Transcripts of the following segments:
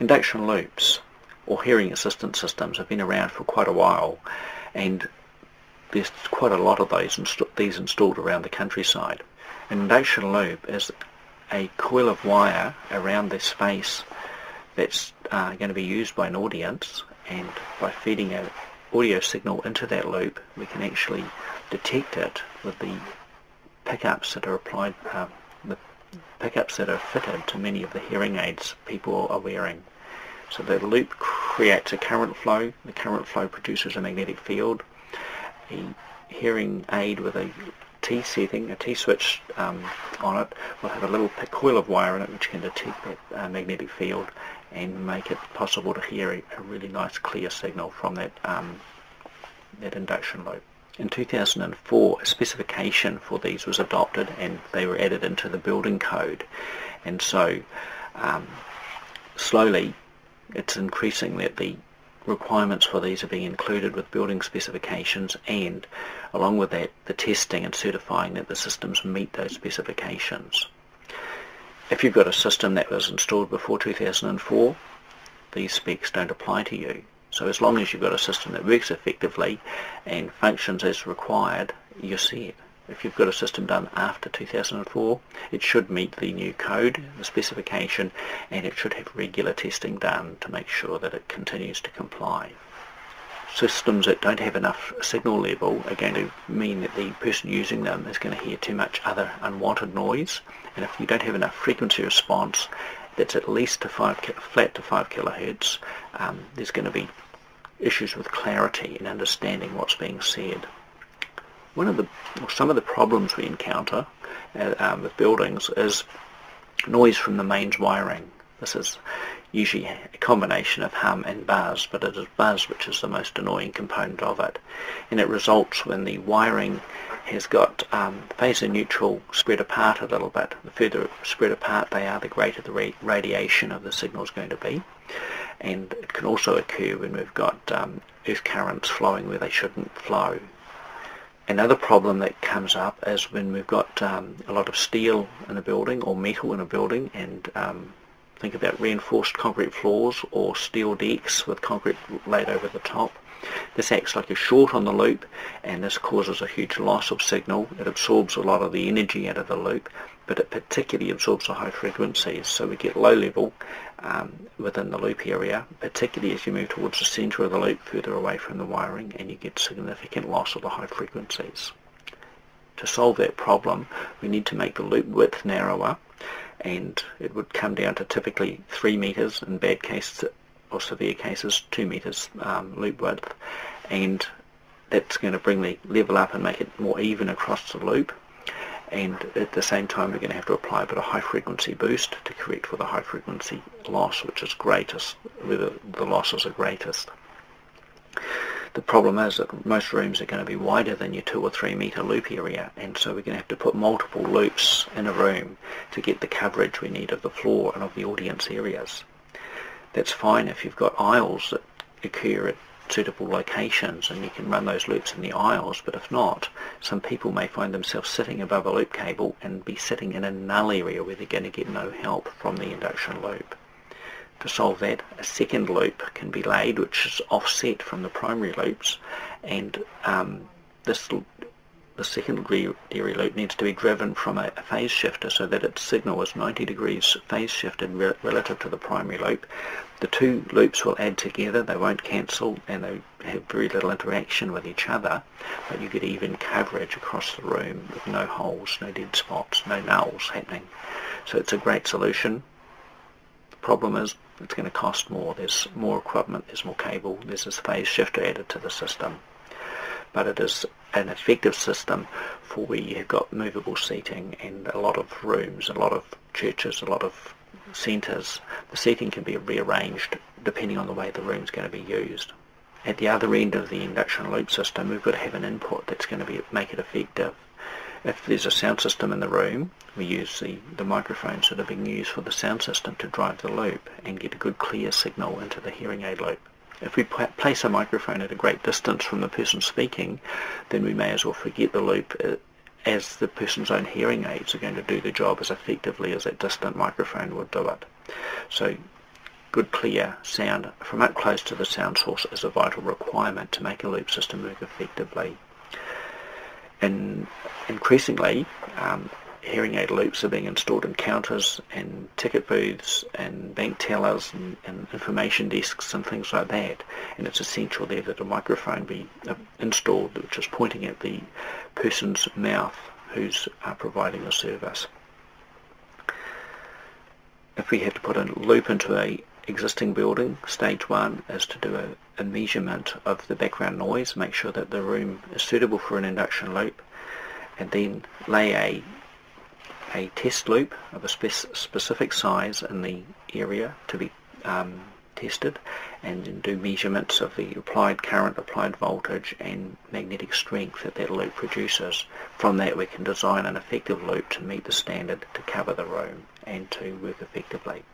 Induction loops or hearing assistance systems have been around for quite a while and there's quite a lot of those inst these installed around the countryside. An induction loop is a coil of wire around the space that's uh, going to be used by an audience and by feeding an audio signal into that loop we can actually detect it with the pickups that are applied the pickups that are fitted to many of the hearing aids people are wearing. So the loop creates a current flow, the current flow produces a magnetic field, a hearing aid with a T setting, a T switch um, on it, will have a little coil of wire in it which can detect that uh, magnetic field and make it possible to hear a, a really nice clear signal from that, um, that induction loop. In 2004, a specification for these was adopted and they were added into the building code. And so um, slowly it's increasing that the requirements for these are being included with building specifications and along with that the testing and certifying that the systems meet those specifications. If you've got a system that was installed before 2004, these specs don't apply to you. So as long as you've got a system that works effectively and functions as required, you're set. If you've got a system done after 2004, it should meet the new code, the specification, and it should have regular testing done to make sure that it continues to comply. Systems that don't have enough signal level are going to mean that the person using them is going to hear too much other unwanted noise, and if you don't have enough frequency response that's at least to five, flat to 5 kilohertz, um, there's going to be issues with clarity and understanding what's being said. One of the, some of the problems we encounter uh, um, with buildings is noise from the mains wiring. This is usually a combination of hum and buzz, but it is buzz which is the most annoying component of it. And it results when the wiring has got um, phasor neutral spread apart a little bit. The further spread apart they are, the greater the radiation of the signal is going to be and it can also occur when we've got um, earth currents flowing where they shouldn't flow. Another problem that comes up is when we've got um, a lot of steel in a building or metal in a building and um, think about reinforced concrete floors or steel decks with concrete laid over the top. This acts like a short on the loop and this causes a huge loss of signal. It absorbs a lot of the energy out of the loop but it particularly absorbs the high frequencies so we get low level um, within the loop area particularly as you move towards the center of the loop further away from the wiring and you get significant loss of the high frequencies. To solve that problem we need to make the loop width narrower and it would come down to typically 3 meters in bad cases or severe cases 2 meters um, loop width and that's going to bring the level up and make it more even across the loop and at the same time we're going to have to apply a bit of high frequency boost to correct for the high frequency loss which is greatest, where the, the losses are greatest. The problem is that most rooms are going to be wider than your 2 or 3 meter loop area and so we're going to have to put multiple loops in a room to get the coverage we need of the floor and of the audience areas. That's fine if you've got aisles that occur at suitable locations and you can run those loops in the aisles but if not some people may find themselves sitting above a loop cable and be sitting in a null area where they're going to get no help from the induction loop. To solve that a second loop can be laid which is offset from the primary loops and um, this the secondary loop needs to be driven from a, a, phase shifter so that its signal is 90 degrees phase shifted re relative to the primary loop. The two loops will add together, they won't cancel and they have very little interaction with each other, but you get even coverage across the room with no holes, no dead spots, no nulls happening. So it's a great solution. Problem is it's going to cost more. There's more equipment, there's more cable, there's this phase shifter added to the system but it is an effective system for where you've got movable seating and a lot of rooms, a lot of churches, a lot of centres. The seating can be rearranged depending on the way the room's going to be used. At the other end of the induction loop system, we've got to have an input that's going to be make it effective. If there's a sound system in the room, we use the, the microphones that are being used for the sound system to drive the loop and get a good clear signal into the hearing aid loop. If we place a microphone at a great distance from the person speaking, then we may as well forget the loop uh, as the person's own hearing aids are going to do the job as effectively as that distant microphone would do it. So good clear sound from up close to the sound source is a vital requirement to make a loop system work effectively. And increasingly, um, hearing aid loops are being installed in counters and ticket booths and bank tellers and, and, information desks and things like that. And it's essential there that a microphone be uh, installed which is pointing at the person's mouth who's uh, providing the service. If we had to put a loop into a existing building, stage one is to do a, a measurement of the background noise, make sure that the room is suitable for an induction loop, and then lay a a test loop of a spec specific size in the area to be um, tested and then do measurements of the applied current, applied voltage and magnetic strength that that loop produces. From that we can design an effective loop to meet the standard to cover the room and to work effectively.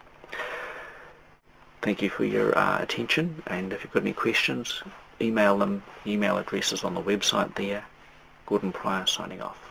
Thank you for your uh, attention and if you've got any questions email them, email addresses on the website there. Gordon Prier signing off.